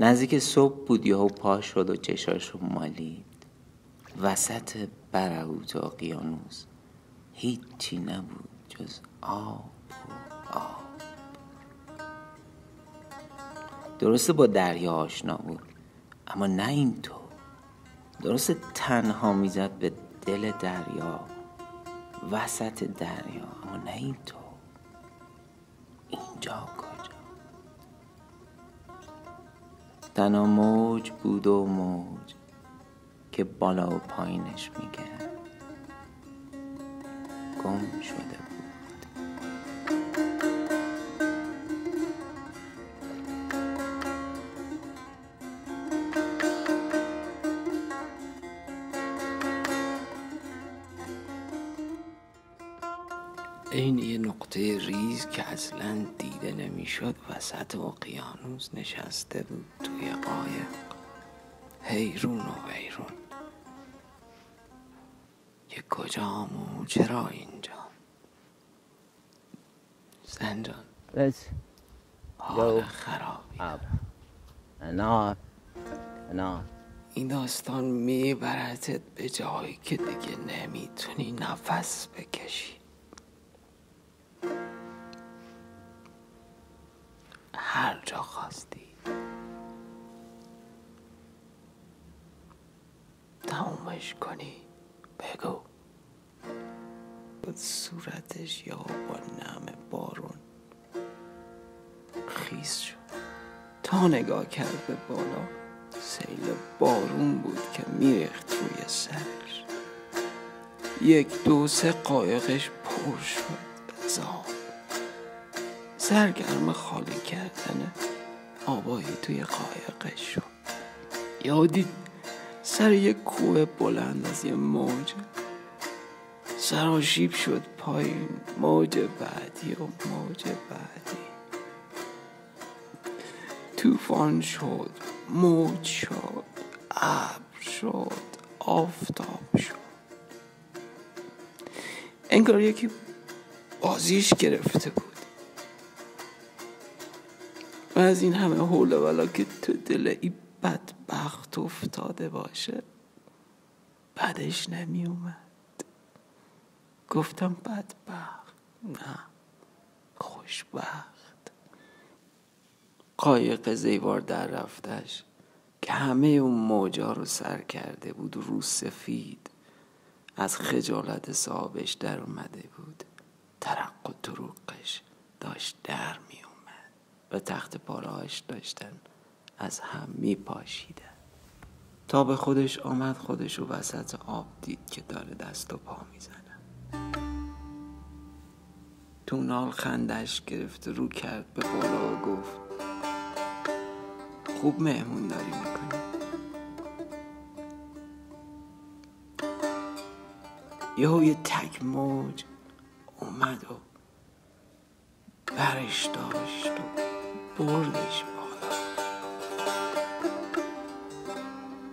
نزدیک صبح بود یهو پا شد و چشاشو مالید. وسط برهوت اقیانوس هیچی نبود جز آب و آب. درسته با دریا آشنا بود اما نه اینطور. درسته تنها می‌زد به دل دریا وسط دریا اما نه اینطور. اینجا تنها موج بود و موج که بالا و پایینش میگرد گم شده بود. این یه نقطه ریز که اصلا دیده نمی‌شد وسط اقیانوس نشسته بود توی قایق. حیرون و ویرون یه کجام و چرا اینجا؟ زنجان Let's حال. خرابی. این داستان میبرتت به جایی که دیگه نمی‌تونی نفس بکشی. هر جا خواستی. تمومش کنی. بگو. بود صورتش یا با نم بارون. خیس شد. تا نگاه کرد به بالا سیل بارون بود که میریخت روی سرش. یک دو سه قایقش پر شد. سرگرم خالی کردن آبایی توی قایقش شد سر یک کوه بلند از یه موج. سراشیب شد پایین موج بعدی و موج بعدی. طوفان شد موج شد ابر شد آفتاب شد. انگار یکی بازیش گرفته بود. و از این همه حول و ولا که تو دل این بدبخت افتاده باشه بعدش نمی اومد گفتم بدبخت نه خوشبخت. قایق زیوار در رفتش که همه اون موجا رو سر کرده بود رو سفید. از خجالت صاحبش در اومده بود ترق و دروغش داشت در می و تخت پاراهاش داشتن. از هم می پاشیدن تا به خودش آمد خودش رو وسط آب دید که داره دست و پا می‌زنه. تونال خندش گرفت رو کرد به بالا و گفت خوب مهمون داری می‌کنی. یهو یه تک موج اومد و برش داشت و بردش بالا.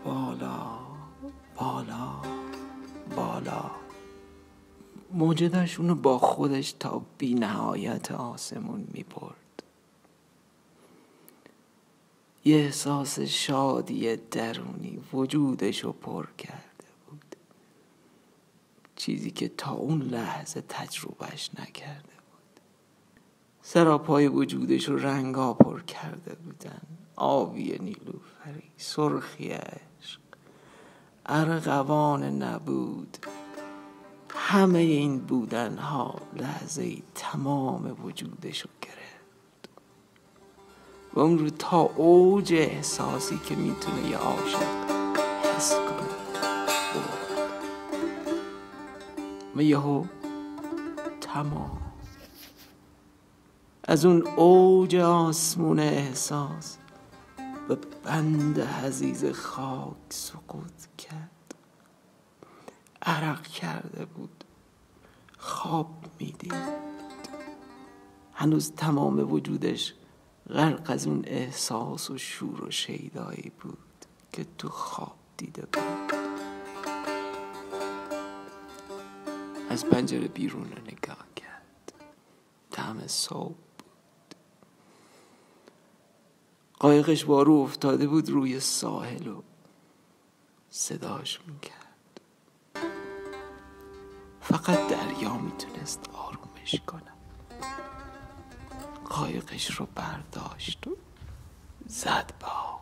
بالا بالا بالا. موجه داشت اونو با خودش تا بی نهایت آسمون می برد یه احساس شادی درونی وجودشو پر کرده بود. چیزی که تا اون لحظه تجربهش نکرده سراپای وجودش رو رنگا پر کرده بودن. آبی نیلوفری سرخی عشق. ارغوان نبود. همه این بودن ها لحظه ای تمام وجودش رو گرفت. و اون رو تا اوج احساسی که می‌تونه یه عاشق حس کنه. و یهو تمام. از اون اوج آسمون احساس به بند حزیز خاک سقوط کرد. عرق کرده بود. خواب می‌دید. هنوز تمام وجودش غرق از اون احساس و شور و شیدایی بود که تو خواب دیده بود. از پنجره بیرون رو نگاه کرد. دم صبح بود قایقش بارو افتاده بود روی ساحل و صداش می‌کرد. فقط دریا می‌تونست آرومش کنه. قایقش رو برداشت و زد با.